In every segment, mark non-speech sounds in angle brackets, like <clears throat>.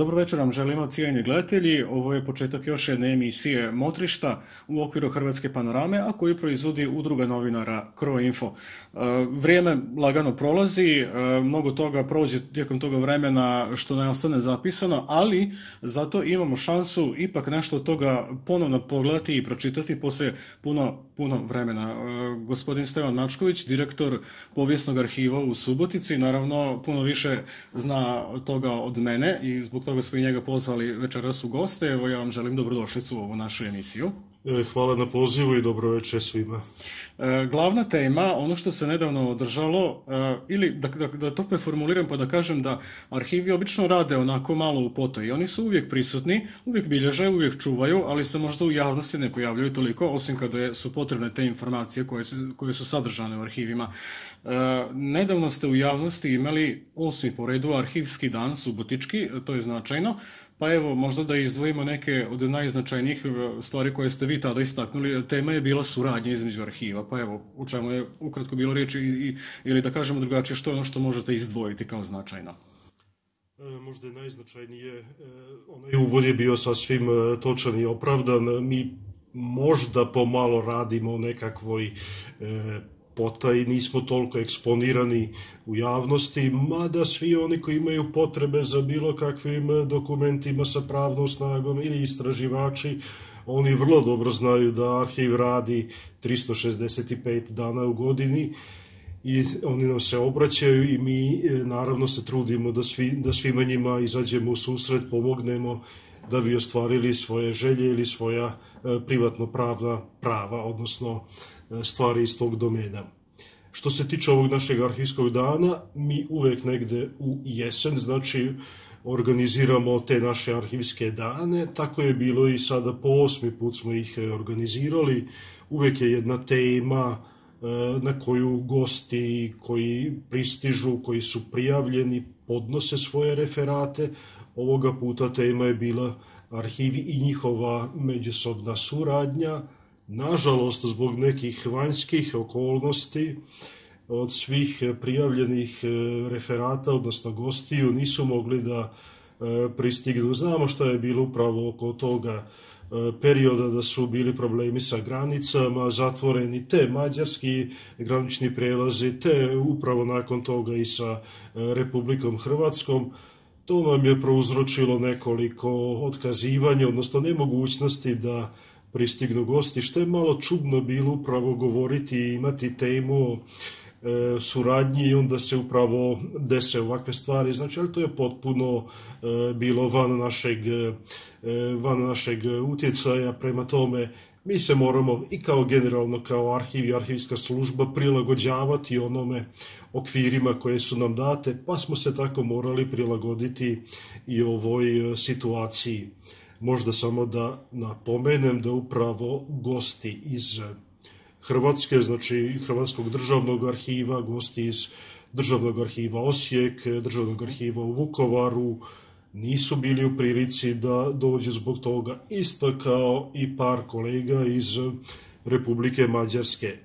Dobro večer vam želimo cijenjeni gledatelji. Ovo je početak još jedne emisije Motrišta u okviru Hrvatske panorame, a koju proizvodi udruga novinara Kroinfo. E, vrijeme lagano prolazi, e, mnogo toga prođe tijekom toga vremena što ne ostane zapisano, ali zato imamo šansu ipak nešto od toga ponovno pogledati i pročitati posle puno, puno vremena. E, gospodin Stevan Mačković, direktor povijesnog arhiva u Subotici, naravno puno više zna toga od mene i zbog toga smo i njega pozvali večeras u goste. Evo ja vam želim dobrodošlicu u ovu našu emisiju. E, hvala na pozivu i dobro večer svima. E, glavna tema, ono što se nedavno održalo, e, ili da, da, da to preformuliram pa da kažem da arhivi obično rade onako malo u poto i oni su uvijek prisutni, uvijek bilježe, uvijek čuvaju, ali se možda u javnosti ne pojavljaju toliko, osim kada su potrebne te informacije koje, su, koje su sadržane u arhivima. Nedavno ste u javnosti imali osmi po redu arhivski dan, subotički, to je značajno, Pa evo, možda da izdvojimo neke od najznačajnijih e, stvari koje ste vi tada istaknuli. Tema je bila suradnja između arhiva, pa evo, u čemu je ukratko bilo riječi i, ili da kažemo drugačije, što je ono što možete izdvojiti kao značajno? E, možda je najznačajnije, e, onaj uvod je bio sasvim točan i opravdan. Mi možda pomalo radimo u nekakvoj spota i nismo toliko eksponirani u javnosti, mada svi oni koji imaju potrebe za bilo kakvim dokumentima sa pravnom snagom ili istraživači, oni vrlo dobro znaju da arhiv radi 365 dana u godini i oni nam se obraćaju i mi e, naravno se trudimo da, svi, da svima njima izađemo u susret, pomognemo da bi ostvarili svoje želje ili svoja e, privatno pravna prava, odnosno stvari iz tog domena. Što se tiče ovog našeg arhivskog dana, mi uvek negde u jesen, znači organiziramo te naše arhivske dane, tako je bilo i sada po osmi put smo ih e, organizirali, uvek je jedna tema e, na koju gosti koji pristižu, koji su prijavljeni, podnose svoje referate. Ovoga puta tema je bila arhivi i njihova međusobna suradnja, Nažalost, zbog nekih vanjskih okolnosti, od svih prijavljenih e, referata, odnosno gostiju, nisu mogli da e, pristignu. Znamo šta je bilo upravo oko toga e, perioda da su bili problemi sa granicama, zatvoreni te mađarski granični prelazi, te upravo nakon toga i sa Republikom Hrvatskom. To nam je prouzročilo nekoliko otkazivanja, odnosno nemogućnosti da pristignu gosti, što je malo čudno bilo upravo govoriti i imati temu e, suradnji i onda se upravo dese ovakve stvari. Znači, ali to je potpuno e, bilo van našeg, e, van našeg utjecaja. Prema tome, mi se moramo i kao generalno, kao arhiv i arhivska služba prilagođavati onome okvirima koje su nam date, pa smo se tako morali prilagoditi i ovoj situaciji. Možda samo da napomenem da upravo gosti iz Hrvatske, znači Hrvatskog državnog arhiva, gosti iz Državnog arhiva Osijek, Državnog arhiva u Vukovaru, nisu bili u prilici da dođu zbog toga, isto kao i par kolega iz Republike Mađarske.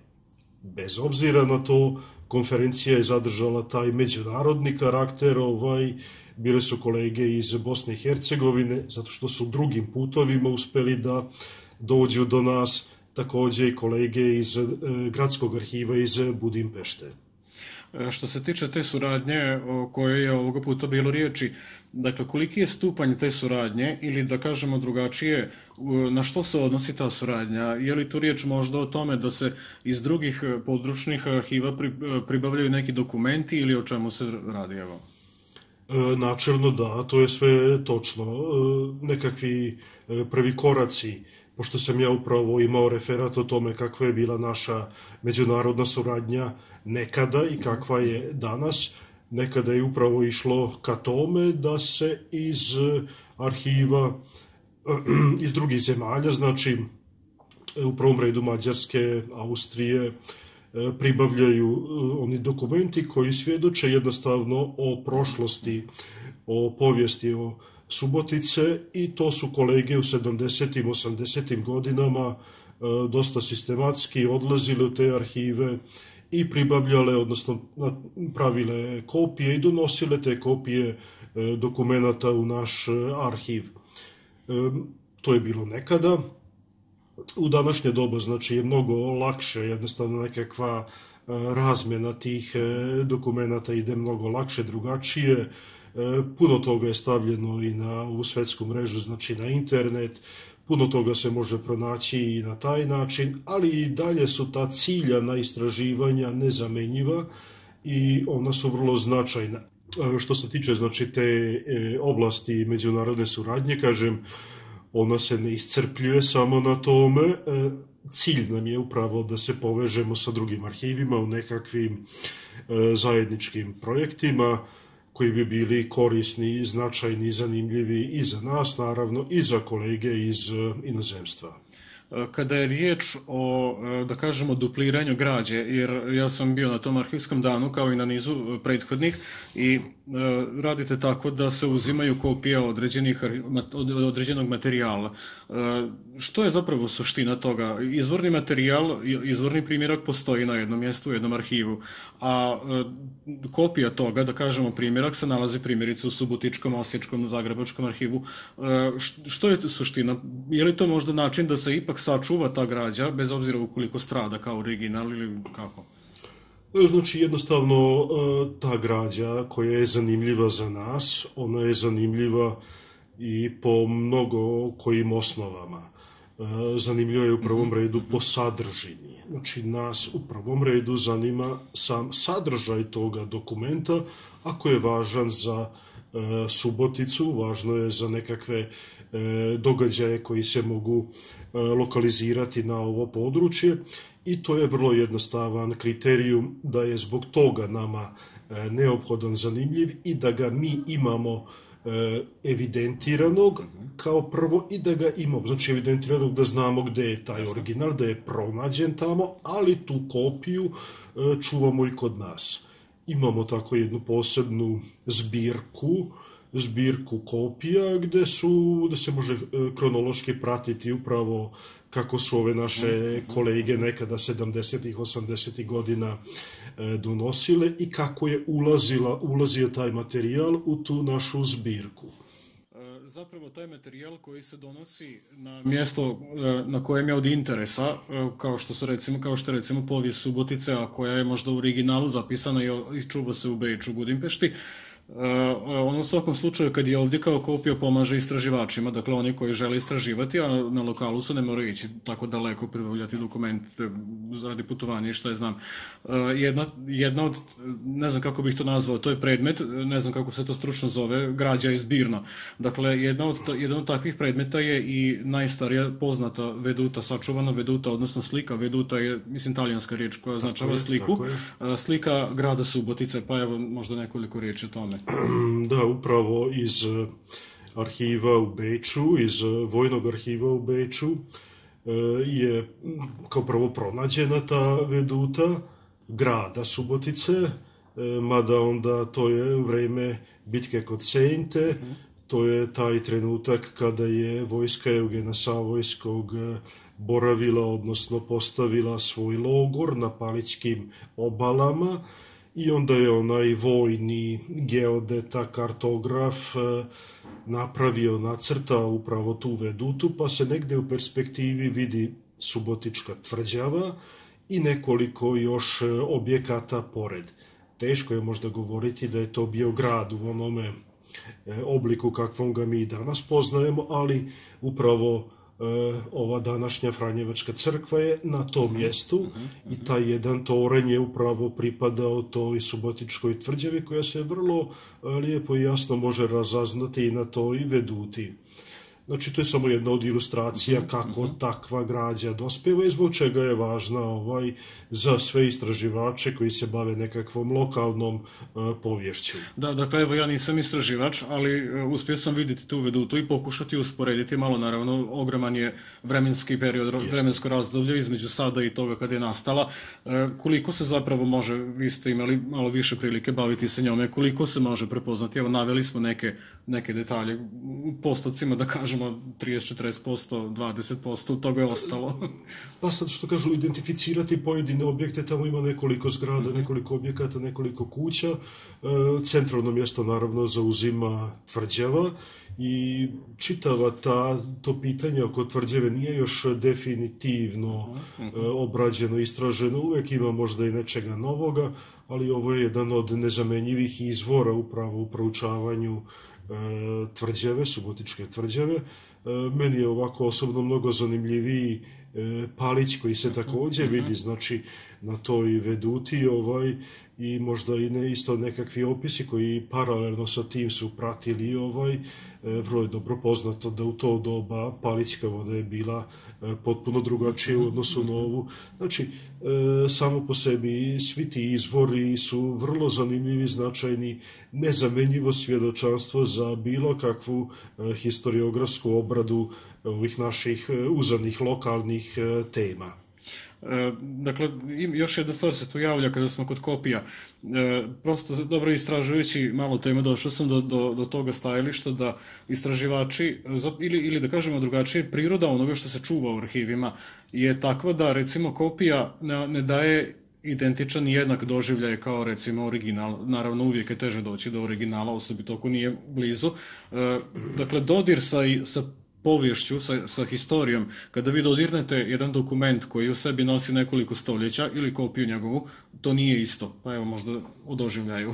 Bez obzira na to, konferencija je zadržala taj međunarodni karakter, ovaj, bile su kolege iz Bosne i Hercegovine, zato što su drugim putovima uspeli da dođu do nas, takođe i kolege iz e, gradskog arhiva iz Budimpešte. E, što se tiče te suradnje o kojoj je ovoga puta bilo riječi, dakle koliki je stupanj te suradnje ili da kažemo drugačije, na što se odnosi ta suradnja? Je li tu riječ možda o tome da se iz drugih područnih arhiva e, pribavljaju neki dokumenti ili o čemu se radi? Evo? E, načelno da, to je sve točno. E, nekakvi e, prvi koraci, pošto sam ja upravo imao referat o tome kakva je bila naša međunarodna suradnja nekada i kakva je danas, nekada je upravo išlo ka tome da se iz arhiva <clears throat> iz drugih zemalja, znači u prvom redu Mađarske, Austrije, pribavljaju e, oni dokumenti koji svjedoče jednostavno o prošlosti, o povijesti, o Subotice i to su kolege u 70. 80. godinama e, dosta sistematski odlazile u te arhive i pribavljale, odnosno pravile kopije i donosile te kopije dokumenta u naš arhiv. To je bilo nekada. U današnje doba, znači, je mnogo lakše, jednostavno nekakva razmjena tih dokumenta ide mnogo lakše, drugačije. Puno toga je stavljeno i na u svetsku mrežu, znači na internet. Puno toga se može pronaći i na taj način, ali i dalje su ta ciljana istraživanja nezamenjiva i ona su vrlo značajna. Što se tiče znači te e, oblasti međunarodne suradnje, kažem, ona se ne iscrpljuje samo na tome, e, cilj nam je upravo da se povežemo sa drugim arhivima u nekakvim e, zajedničkim projektima koji bi bili korisni, značajni, zanimljivi i za nas, naravno, i za kolege iz e, inozemstva. Kada je riječ o, da kažemo, dupliranju građe, jer ja sam bio na tom arhivskom danu kao i na nizu prethodnih i radite tako da se uzimaju kopije određenih, određenog materijala. Što je zapravo suština toga? Izvorni materijal, izvorni primjerak postoji na jednom mjestu u jednom arhivu, a e, kopija toga, da kažemo primjerak, se nalazi primjerice u Subotičkom, Osječkom, Zagrebačkom arhivu. Što je suština? Je li to možda način da se ipak sačuva ta građa, bez obzira ukoliko strada kao original ili kako? Znači, jednostavno, e, ta građa koja je zanimljiva za nas, ona je zanimljiva i po mnogo kojim osnovama. E, zanimljiva je u prvom mhm. redu po sadržini. Znači, nas u prvom redu zanima sam sadržaj toga dokumenta, ako je važan za e, Suboticu, važno je za nekakve događaje koji se mogu lokalizirati na ovo područje i to je vrlo jednostavan kriterijum da je zbog toga nama e, neophodan zanimljiv i da ga mi imamo e, evidentiranog kao prvo i da ga imamo, znači evidentiranog da znamo gde je taj original, da je pronađen tamo, ali tu kopiju e, čuvamo i kod nas. Imamo tako jednu posebnu zbirku, zbirku kopija gde su, gde se može kronološki pratiti upravo kako su ove naše kolege nekada 70-ih, 80-ih godina e, donosile i kako je ulazila, ulazio taj materijal u tu našu zbirku. E, zapravo taj materijal koji se donosi na mjesto e, na kojem je od interesa, kao što su recimo, kao što recimo povijest Subotice, a koja je možda u originalu zapisana i čuva se u Beču, Budimpešti, ono u svakom slučaju kad je ovdje kao kopija pomaže istraživačima, dakle oni koji žele istraživati, a na lokalu se ne moraju ići tako daleko pribavljati dokumente radi putovanja i što je znam. Jedna, jedna od, ne znam kako bih to nazvao, to je predmet, ne znam kako se to stručno zove, građa je zbirno. Dakle, jedna od, jedan od takvih predmeta je i najstarija poznata veduta, sačuvana veduta, odnosno slika. Veduta je, mislim, talijanska riječ koja označava sliku. Slika grada Subotice, pa evo možda nekoliko riječi o tome tome? <clears throat> Da, upravo iz eh, arhiva u Beču, iz eh, vojnog arhiva u Beču eh, je kao prvo pronađena ta veduta grada Subotice, mada onda to je vreme bitke kod Sejnte, to je taj trenutak kada je vojska Eugena Savojskog boravila, odnosno postavila svoj logor na Palićkim obalama, i onda je onaj vojni geodeta, kartograf e, napravio, nacrtao upravo tu vedutu, pa se negde u perspektivi vidi Subotička tvrđava i nekoliko još e, objekata pored. Teško je možda govoriti da je to bio grad u onome e, obliku kakvom ga mi danas poznajemo, ali upravo ova današnja Franjevačka crkva je na tom mjestu i taj jedan toren je upravo pripadao toj subotičkoj tvrđavi koja se vrlo e, lijepo i jasno može razaznati i na toj veduti. Znači, to je samo jedna od ilustracija mhm, kako uh mhm. -huh. takva građa dospeva i zbog čega je važna ovaj, za sve istraživače koji se bave nekakvom lokalnom uh, povješću. Da, dakle, evo, ja nisam istraživač, ali uh, uspio sam vidjeti tu vedutu i pokušati usporediti malo, naravno, ogroman je vremenski period, Jeste. vremensko razdoblje između sada i toga kada je nastala. Uh, koliko se zapravo može, vi ste imali malo više prilike baviti se njome, koliko se može prepoznati? Evo, naveli smo neke, neke detalje u postocima, da kažem, kažemo 30-40%, 20%, toga je ostalo. <laughs> pa sad što kažu, identificirati pojedine objekte, tamo ima nekoliko zgrada, mhm. nekoliko objekata, nekoliko kuća. E, centralno mjesto naravno zauzima tvrđava i čitava ta, to pitanje oko tvrđave nije još definitivno mhm. e, obrađeno, istraženo, uvek ima možda i nečega novoga, ali ovo je jedan od nezamenjivih izvora upravo u proučavanju tvrđave, subotičke tvrđave. E, meni je ovako osobno mnogo zanimljiviji e, Palić koji se takođe mhm. vidi, znači na toj veduti ovaj, i možda i ne, isto nekakvi opisi koji paralelno sa tim su pratili ovaj, vrlo je dobro poznato da u to doba Palićka voda je bila E, potpuno drugačije u odnosu na ovu. Znači, e, samo po sebi svi ti izvori su vrlo zanimljivi, značajni, nezamenjivo svjedočanstvo za bilo kakvu e, historiografsku obradu ovih naših uzanih lokalnih tema. Dakle, još jedna stvar se tu javlja kada smo kod kopija. E, prosto, dobro istražujući malo teme, došao sam do, do, do toga stajališta da istraživači, ili, ili da kažemo drugačije, priroda onoga što se čuva u arhivima je takva da, recimo, kopija ne, ne daje identičan i jednak doživljaj kao recimo original. Naravno uvijek je teže doći do originala, osobito ako nije blizu. E, dakle, dodir sa, sa povješću, sa, sa historijom, kada vi dodirnete jedan dokument koji u sebi nosi nekoliko stoljeća ili kopiju njegovu, to nije isto. Pa evo možda o doživljaju.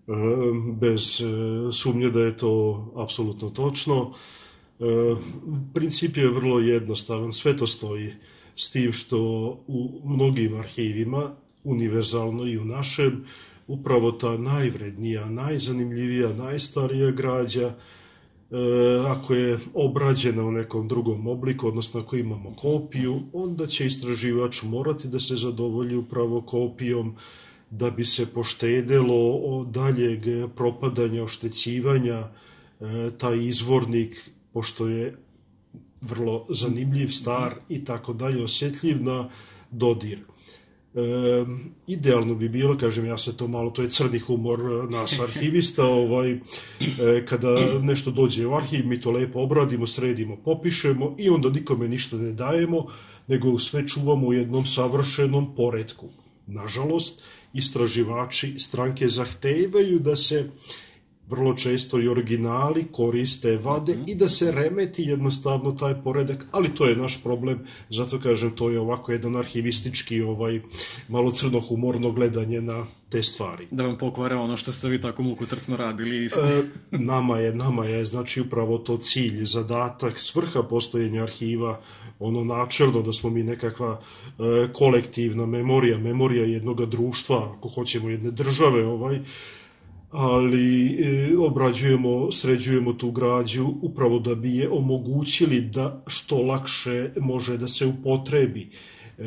<laughs> Bez e, sumnje da je to apsolutno točno. E, princip je vrlo jednostavan, sve to stoji s tim što u mnogim arhivima, univerzalno i u našem, upravo ta najvrednija, najzanimljivija, najstarija građa ako je obrađena u nekom drugom obliku, odnosno ako imamo kopiju, onda će istraživač morati da se zadovolji upravo kopijom da bi se poštedelo od daljeg propadanja, oštećivanja, e, taj izvornik, pošto je vrlo zanimljiv, star i tako dalje, osjetljiv na dodir. E, idealno bi bilo, kažem ja se to malo, to je crni humor nas <laughs> arhivista, ovaj, e, kada nešto dođe u arhiv, mi to lepo obradimo, sredimo, popišemo i onda nikome ništa ne dajemo, nego sve čuvamo u jednom savršenom poredku. Nažalost, istraživači stranke zahtevaju da se vrlo često i originali koriste, vade mm -hmm. i da se remeti jednostavno taj poredak, ali to je naš problem, zato kažem to je ovako jedan arhivistički ovaj malo crno humorno gledanje na te stvari. Da vam pokvare ono što ste vi tako mukotrpno radili. E, nama je, nama je znači upravo to cilj, zadatak, svrha postojenja arhiva, ono načelno da smo mi nekakva e, kolektivna memorija, memorija jednog društva, ako hoćemo jedne države, ovaj, ali e, obrađujemo, sređujemo tu građu upravo da bi je omogućili da što lakše može da se upotrebi. E,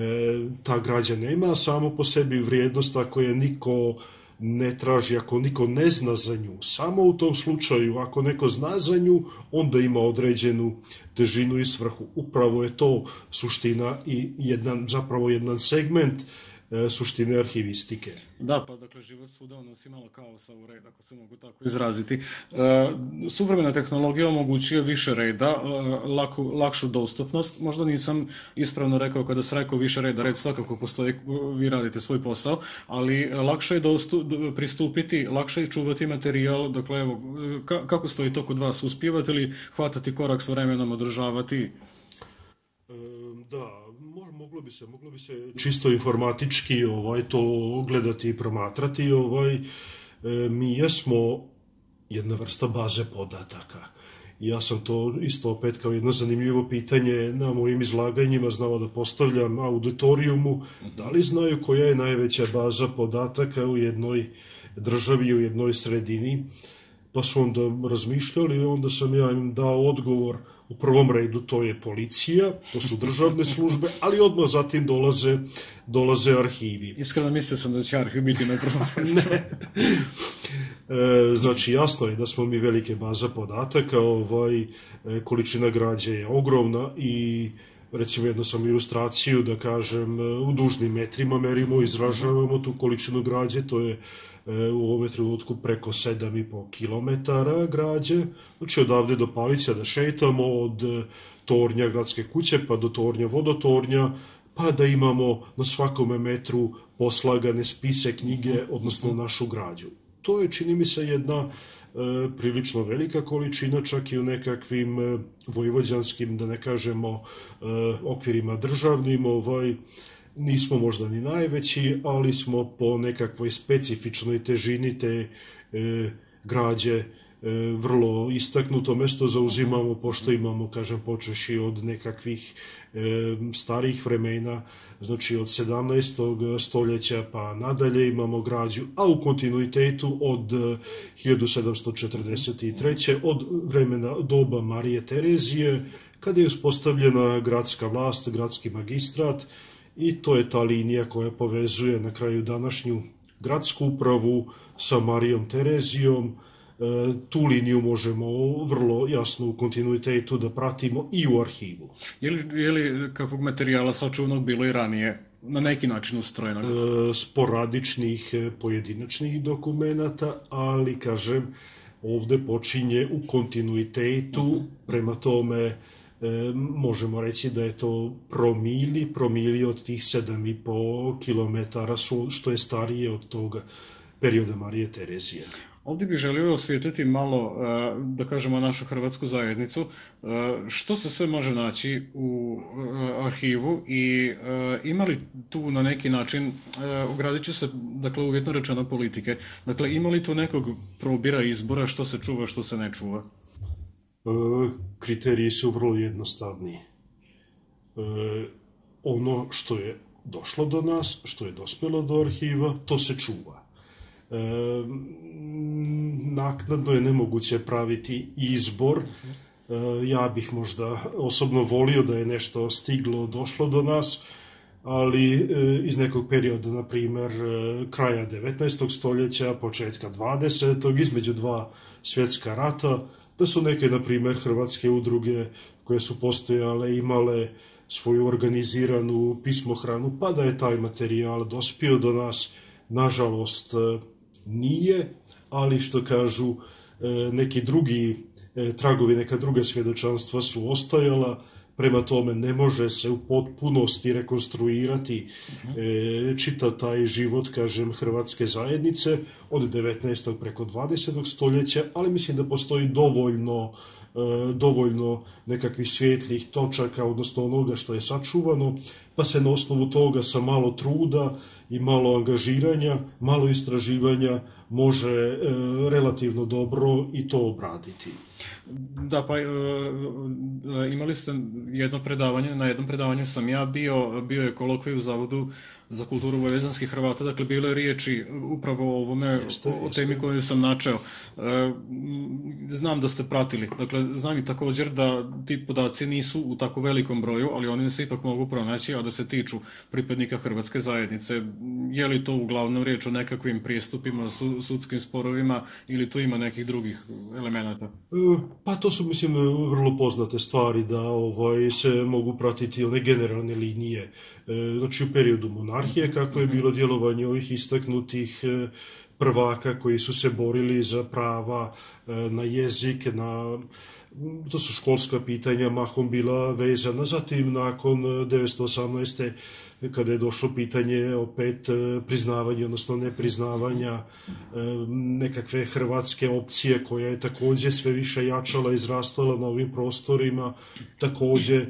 ta građa nema samo po sebi vrijednost ako je niko ne traži, ako niko ne zna za nju. Samo u tom slučaju, ako neko zna za nju, onda ima određenu težinu i svrhu. Upravo je to suština i jedan, zapravo jedan segment E, suštine arhivistike. Da, pa dakle život svuda nosi malo kaosa u red, ako se mogu tako izraziti. E, suvremena tehnologija omogućuje više reda, e, laku, lakšu dostupnost. Možda nisam ispravno rekao kada sam rekao više reda, red svakako postoji, vi radite svoj posao, ali lakše je dostu, pristupiti, lakše je čuvati materijal, dakle evo, ka, kako stoji to kod vas, uspijevate li hvatati korak s vremenom, održavati? E, da, bi se, moglo bi se čisto informatički ovaj to gledati i promatrati, ovaj e, mi jesmo jedna vrsta baze podataka. Ja sam to isto opet kao jedno zanimljivo pitanje na mojim izlaganjima znao da postavljam auditorijumu, da li znaju koja je najveća baza podataka u jednoj državi, u jednoj sredini, pa su onda razmišljali, onda sam ja im dao odgovor, U prvom redu to je policija, to su državne službe, ali odmah zatim dolaze, dolaze arhivi. Iskreno mislio sam da će arhiv biti na prvom <laughs> mestu. ne. E, znači, jasno je da smo mi velike baza podataka, ovaj, e, količina građe je ogromna i recimo jednu sam ilustraciju da kažem u dužnim metrima merimo, izražavamo tu količinu građe, to je e, u ovome trenutku preko 7,5 km građe, znači odavde do Palića da šetamo od tornja gradske kuće pa do tornja vodotornja, pa da imamo na svakome metru poslagane spise knjige, odnosno našu građu. To je, čini mi se, jedna e, prilično velika količina, čak i u nekakvim e, vojvođanskim, da ne kažemo, e, okvirima državnim, ovaj, nismo možda ni najveći, ali smo po nekakvoj specifičnoj težini te e, građe E, vrlo istaknuto mesto zauzimamo, pošto imamo, kažem, počeši od nekakvih e, starih vremena, znači od 17. stoljeća pa nadalje imamo građu, a u kontinuitetu od 1743. E, od vremena doba Marije Terezije, kada je uspostavljena gradska vlast, gradski magistrat, i to je ta linija koja povezuje na kraju današnju gradsku upravu sa Marijom Terezijom, tu liniju možemo vrlo jasno u kontinuitetu da pratimo i u arhivu. Je li, je li kakvog materijala sačuvanog bilo i ranije na neki način ustrojeno? E, sporadičnih e, pojedinačnih dokumenta, ali kažem, ovde počinje u kontinuitetu, prema tome e, možemo reći da je to promili, promili od tih 7,5 km što je starije od toga perioda Marije Terezije. Ovdje bih želio osvijetliti malo, e, da kažemo, našu hrvatsku zajednicu. E, što se sve može naći u e, arhivu i ima li tu na neki način, ugradit ću se, dakle, uvjetno rečeno politike, dakle, ima li tu nekog probira izbora što se čuva, što se ne čuva? Kriteriji su vrlo jednostavni. Ono što je došlo do nas, što je dospelo do arhiva, to se čuva naknadno je nemoguće praviti izbor. Ja bih možda osobno volio da je nešto stiglo, došlo do nas, ali e, iz nekog perioda, na primer, e, kraja 19. stoljeća, početka 20. između dva svjetska rata, da su neke, na primer, hrvatske udruge koje su postojale imale svoju organiziranu pismohranu, pa da je taj materijal dospio do nas, nažalost, e, nije, ali što kažu e, neki drugi e, tragovi, neka druga svjedočanstva su ostajala, prema tome ne može se u potpunosti rekonstruirati e, čitav taj život, kažem, hrvatske zajednice od 19. preko 20. stoljeća, ali mislim da postoji dovoljno dovoljno nekakvih svjetlih točaka, odnosno onoga što je sačuvano, pa se na osnovu toga sa malo truda i malo angažiranja, malo istraživanja može e, relativno dobro i to obraditi. Da, pa e, imali ste jedno predavanje, na jednom predavanju sam ja bio, bio je kolokvij u Zavodu za kulturu vojvezanskih Hrvata, dakle bilo je riječi upravo o ovome, jeste, o, o temi koju sam načeo. E, znam da ste pratili, dakle znam i također da ti podaci nisu u tako velikom broju, ali oni se ipak mogu pronaći, a da se tiču pripadnika Hrvatske zajednice. Je li to uglavnom riječ o nekakvim prijestupima, su, sudskim sporovima ili tu ima nekih drugih elemenata? E, pa to su, mislim, vrlo poznate stvari da ovaj, se mogu pratiti one generalne linije. E, znači, u periodu monarhije kako je bilo djelovanje ovih istaknutih e, prvaka koji su se borili za prava na jezik, na to su školska pitanja mahom bila vezana. Zatim, nakon 1918 kada je došlo pitanje opet e, priznavanja, odnosno nepriznavanja nekakve hrvatske opcije koja je takođe sve više jačala, izrastala na ovim prostorima, takođe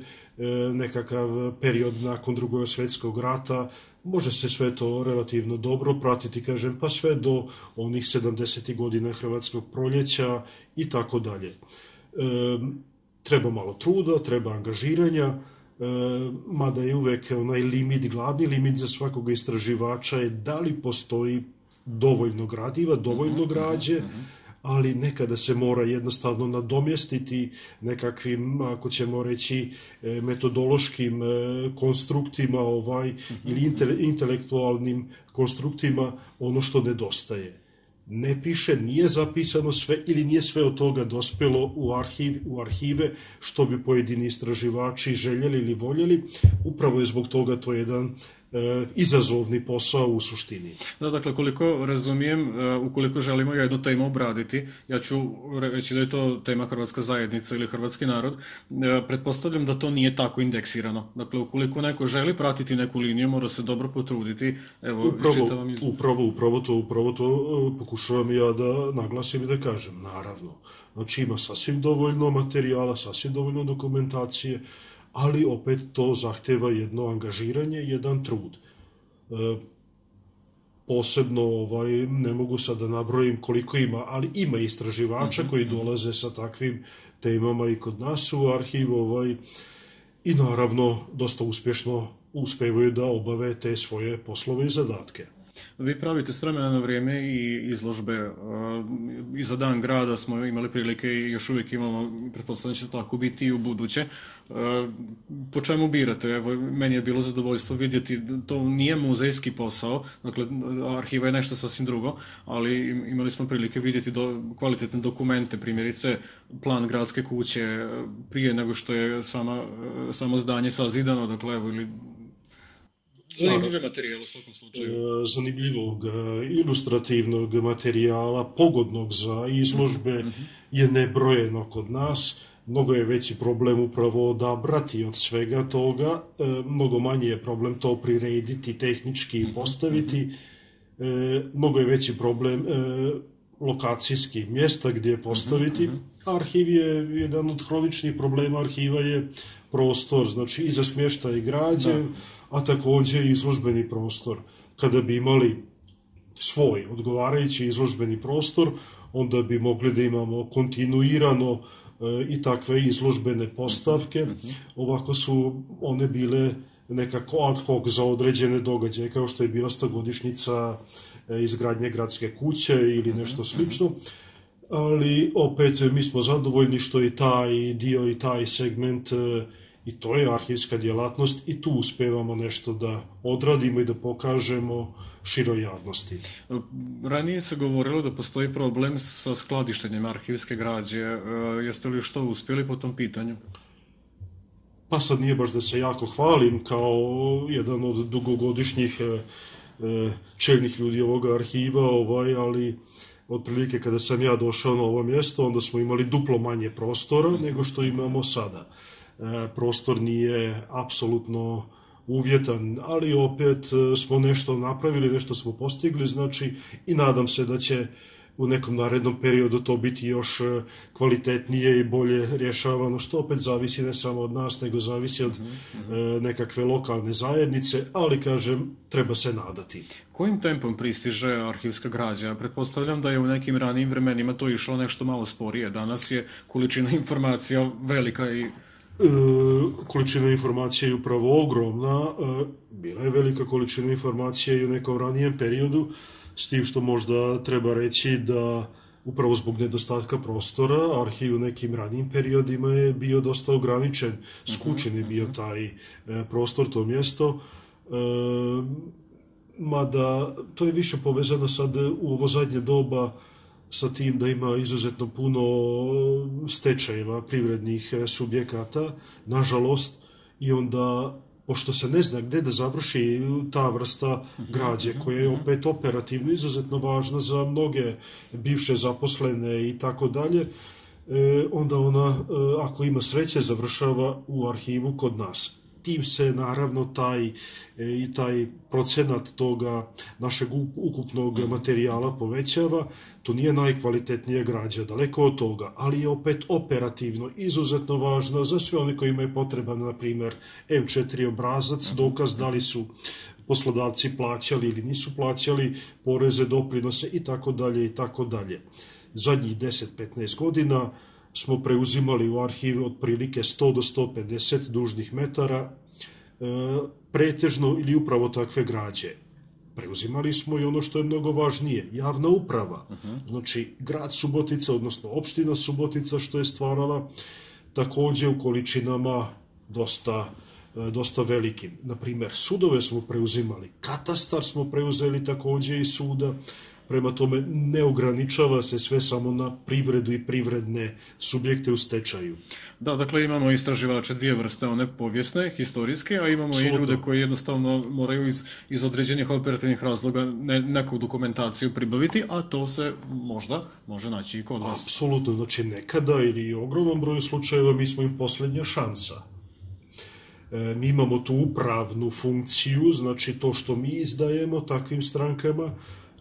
nekakav period nakon drugog svetskog rata, može se sve to relativno dobro pratiti, kažem, pa sve do onih 70. godina Hrvatskog proljeća i tako dalje. E, treba malo truda, treba angažiranja, mada je uvek onaj limit, glavni limit za svakog istraživača je da li postoji dovoljno gradiva, dovoljno mhm, građe, mm -hmm ali nekada se mora jednostavno nadomjestiti nekakvim, ako ćemo reći, e, metodološkim e, konstruktima ovaj, ili intelektualnim konstruktima ono što nedostaje. Ne piše, nije zapisano sve ili nije sve od toga dospelo u, arhiv, u arhive što bi pojedini istraživači željeli ili voljeli. Upravo je zbog toga to jedan izazovni posao u suštini. Da, dakle, koliko razumijem, e, ukoliko želimo jednu temu obraditi, ja ću reći da je to tema Hrvatska zajednica ili Hrvatski narod, e, pretpostavljam da to nije tako indeksirano. Dakle, ukoliko neko želi pratiti neku liniju, mora se dobro potruditi. Evo, upravo, iz... upravo, upravo to, upravo to e, pokušavam ja da naglasim i da kažem, naravno. Znači, ima sasvim dovoljno materijala, sasvim dovoljno dokumentacije, ali opet to zahteva jedno angažiranje, jedan trud. E, posebno ovaj ne mogu sad da nabrojim koliko ima, ali ima istraživača koji dolaze sa takvim temama i kod nas u arhiv ovaj i naravno dosta uspješno uspevaju da obave te svoje poslove i zadatke. Vi pravite s vremena na vrijeme i izložbe. I za dan grada smo imali prilike i još uvijek imamo, pretpostavljam će tako biti i u buduće. Po čemu birate? Evo, meni je bilo zadovoljstvo vidjeti, to nije muzejski posao, dakle, arhiva je nešto sasvim drugo, ali imali smo prilike vidjeti do, kvalitetne dokumente, primjerice plan gradske kuće prije nego što je sama, samo zdanje sazidano, dakle, evo, ili Zanimljiv materijal u svakom slučaju. E, zanimljivog e, ilustrativnog materijala, pogodnog za izložbe, mm -hmm. je nebrojeno kod nas. Mnogo je veći problem upravo odabrati od svega toga, e, mnogo manje je problem to prirediti, tehnički mm -hmm. postaviti, mnogo je veći problem lokacijski, mjesta gdje postaviti. Mm -hmm. Arhiv je jedan od hroničnih problema arhiva je prostor, znači i za smještaj građe, da a takođe izložbeni prostor. Kada bi imali svoj odgovarajući izložbeni prostor, onda bi mogli da imamo kontinuirano e, i takve izložbene postavke. Ovako su one bile nekako ad hoc za određene događaje, kao što je bila stogodišnjica e, izgradnje gradske kuće ili nešto slično. Ali opet mi smo zadovoljni što i taj dio i taj segment uh, I to je arhivska djelatnost i tu uspevamo nešto da odradimo i da pokažemo široj javnosti. Ranije se govorilo da postoji problem sa skladištenjem arhivske građe. E, jeste li što uspjeli po tom pitanju? Pa sad nije baš da se jako hvalim kao jedan od dugogodišnjih e, e, čelnih ljudi ovoga arhiva, ovaj, ali otprilike kada sam ja došao na ovo mjesto, onda smo imali duplo manje prostora nego što imamo sada. E, prostor nije apsolutno uvjetan, ali opet e, smo nešto napravili, nešto smo postigli, znači i nadam se da će u nekom narednom periodu to biti još e, kvalitetnije i bolje rješavano, što opet zavisi ne samo od nas, nego zavisi od mm -hmm. nekakve lokalne zajednice, ali kažem, treba se nadati. Kojim tempom pristiže arhivska građa? Pretpostavljam da je u nekim ranijim vremenima to išlo nešto malo sporije. Danas je količina informacija velika i E, količina informacija je upravo ogromna, e, bila je velika količina informacija i u nekom ranijem periodu, s tim što možda treba reći da upravo zbog nedostatka prostora, arhiv u nekim ranijim periodima je bio dosta ograničen, skučen je bio taj e, prostor, to mjesto, mada to je više povezano sad u ovo zadnje doba sa tim da ima izuzetno puno stečajeva privrednih e, subjekata, nažalost, i onda pošto se ne zna gde da završi ta vrsta građe, koja je opet operativno izuzetno važna za mnoge bivše zaposlene i tako dalje, e, onda ona, e, ako ima sreće, završava u arhivu kod nas tim se naravno taj e, i taj procenat toga našeg ukupnog materijala povećava. To nije najkvalitetnija građa, daleko od toga, ali je opet operativno izuzetno važno za sve one koji imaju potreban, na primer, M4 obrazac, dokaz da li su poslodavci plaćali ili nisu plaćali poreze, doprinose i tako dalje i tako dalje. Zadnjih 10-15 godina smo preuzimali u arhiv otprilike 100 do 150 dužnih metara, e, pretežno ili upravo takve građe. Preuzimali smo i ono što je mnogo važnije, javna uprava. -huh. Znači, grad Subotica, odnosno opština Subotica što je stvarala takođe u količinama dosta e, dosta velikim. Naprimer, sudove smo preuzimali, katastar smo preuzeli takođe iz suda, prema tome ne ograničava se sve samo na privredu i privredne subjekte u stečaju. Da, dakle imamo istraživače dvije vrste, one povijesne, historijske, a imamo Absolutno. i ljude koji jednostavno moraju iz, iz određenih operativnih razloga ne, neku dokumentaciju pribaviti, a to se možda može naći i kod vas. Apsolutno, znači nekada ili ogromnom broju slučajeva mi smo im poslednja šansa. E, mi imamo tu upravnu funkciju, znači to što mi izdajemo takvim strankama,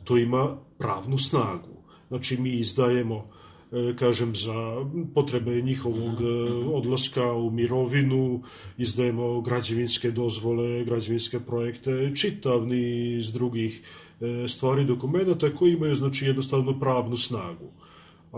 to ima pravnu snagu. Znači mi izdajemo e, kažem za potrebe njihovog e, odlaska u mirovinu, izdajemo građevinske dozvole, građevinske projekte, čitav niz drugih stvari dokumenta koji imaju znači jednostavno pravnu snagu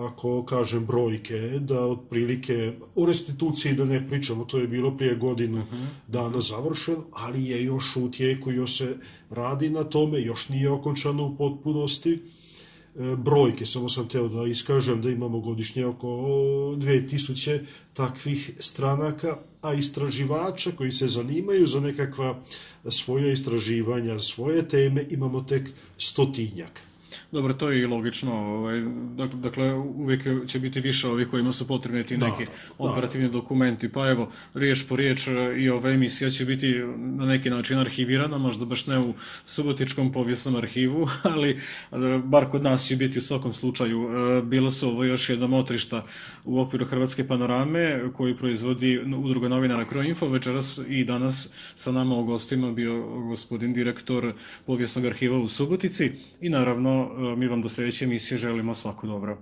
ako kažem brojke, da otprilike o restituciji da ne pričamo, to je bilo prije godinu uh dana završeno, ali je još u tijeku, još se radi na tome, još nije okončano u potpunosti. E, brojke, samo sam teo da iskažem da imamo godišnje oko 2000 takvih stranaka, a istraživača koji se zanimaju za nekakva svoja istraživanja, svoje teme, imamo tek stotinjak. Dobro, to je i logično. Ovaj, dakle, uvijek će biti više ovih kojima su potrebni ti neki da, operativni da. dokumenti. Pa evo, riječ po riječ i ova emisija će biti na neki način arhivirana, možda baš ne u Subotičkom povijesnom arhivu, <laughs> ali bar kod nas će biti u svakom slučaju. E, bilo su ovo još jedna motrišta u okviru Hrvatske panorame koju proizvodi udruga novinara Kroinfo. Večeras i danas sa nama u gostima bio gospodin direktor povijesnog arhiva u Subotici i naravno mi vam do sljedeće emisije želimo svako dobro.